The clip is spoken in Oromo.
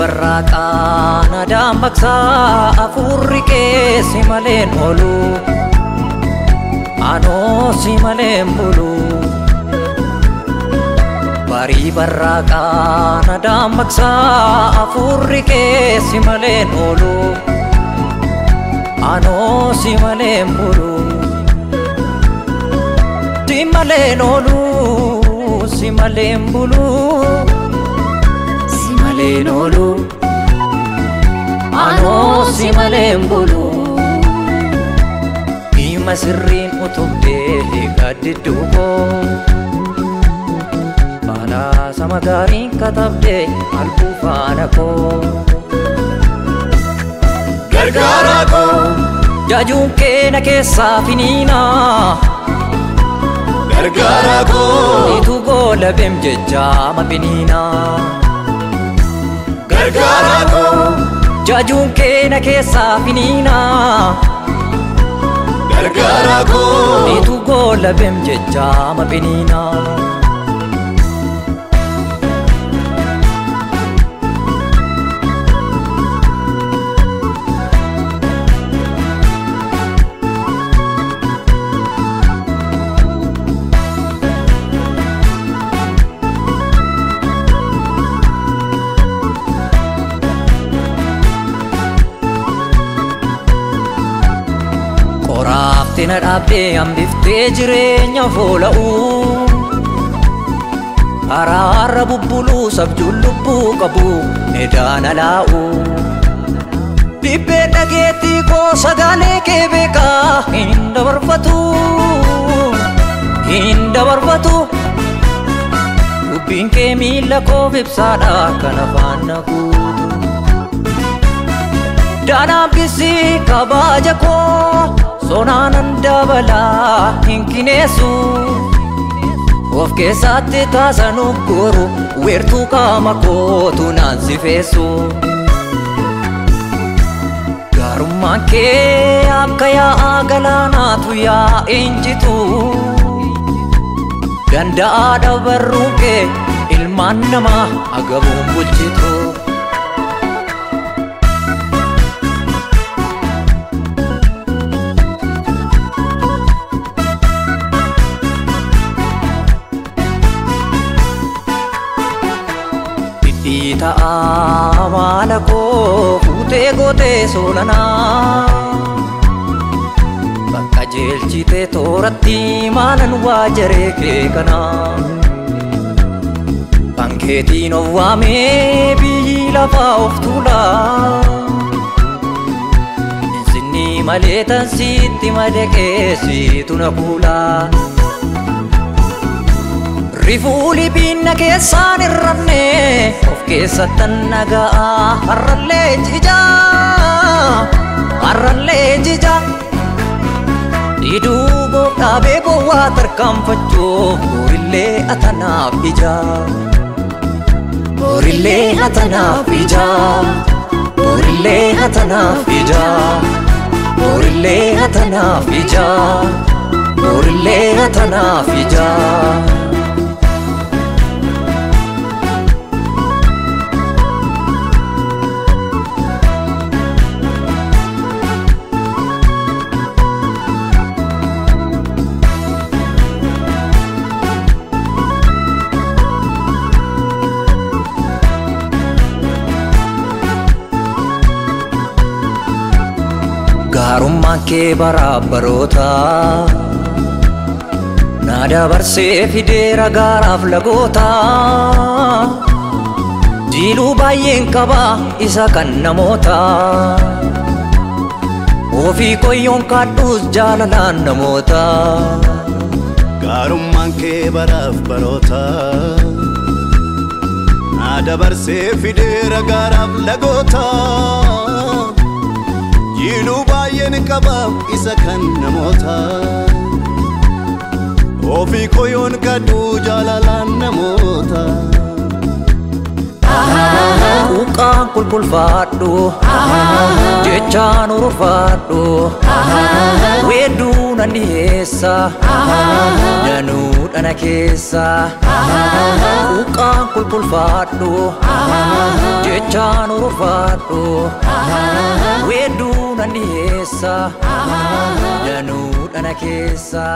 barraqaan aadaan baqsaa afurri keessi maleen oolu anoosi maleen bulu barii barraqaan aadaan baqsaa afurri keessi maleen oolu anoosi maleen bulu si maleen oolu si maleen bulu. ሊኖሉ አኖሲ መሌን ቡሉ ቢመስሪን ኡቱቤ ቀድዱቆ ባላሰ መጋሪን ከታብዴ አልኩፋነኮ gargaaraako jaajuun keena keessaa finiinaa gargaaraako nitu goola beem jechaa mabiniinaa. Gargaaraa koo jajuun keenya keessaa finiinaa Gargaaraa koo Nitu goola beem jechaa mabiniinaa qoraafte na dhaabdee hambiftee jireenya foola'uu haraarra bubbuluu sabjuun lubbuu qabu edaana laa'u dhibbeen dhageettii koo sagalee kee beekaa hin dabarfatu hin dabarfatu dubbiin kee miila koo ibsaadha kan afaan na guutu daanaambisi kabaja koo sonaanan dabalaa hin kineessu of keessatti taasanu goru weertuu qaama kootu naan sifeessu gaarummaan kee akka yaa'aa galaanaatu yaa'een jitu danda'aa dabarruun kee ilmaan namaa agabuun bulchitu maala koo fuutee gootee soolanaa Bakka jeelchitee tooratti maalan waa jaree kee kanaa Kan keetiin of waamee biyyi lafaa of tuulaa Sinni malee tan sitti madaqee siitu na kuulaa Rifuuli biinna keessaan irranne of keessattan nagaa harrallee jijaa harrallee jijaa Diduu dhaabee gowwaa tarkaanfachuuf borillee atanaaf ijaa borillee atanaaf ijaa borillee atanaaf ijaa borillee atanaaf ijaa borillee atanaaf ijaa. Gaarummaan kee baraabbaroota na dabarsee fidee ragaaraaf lagoota jiiluu baay'een qaba isa kan namoota ofii qoyyoon kaadhuus jaalalaan namoota Gaarummaan kee baraaf baroota Na dabarsee fidee ragaaraaf lagoota Diinuu baay'een qabaaf isa kan namootaa Ofii koyoon gaduu jaalalaan namootaa Mukaan kulkulfaadhu jechaan urfaadhu weedduu nan dhiyeessa danuu dhana keessa Quuqqaan qulqulfaadhu jechaan urfaadhu weedduu nan dhiyeessa danuu dhana keessa